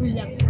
Yeah.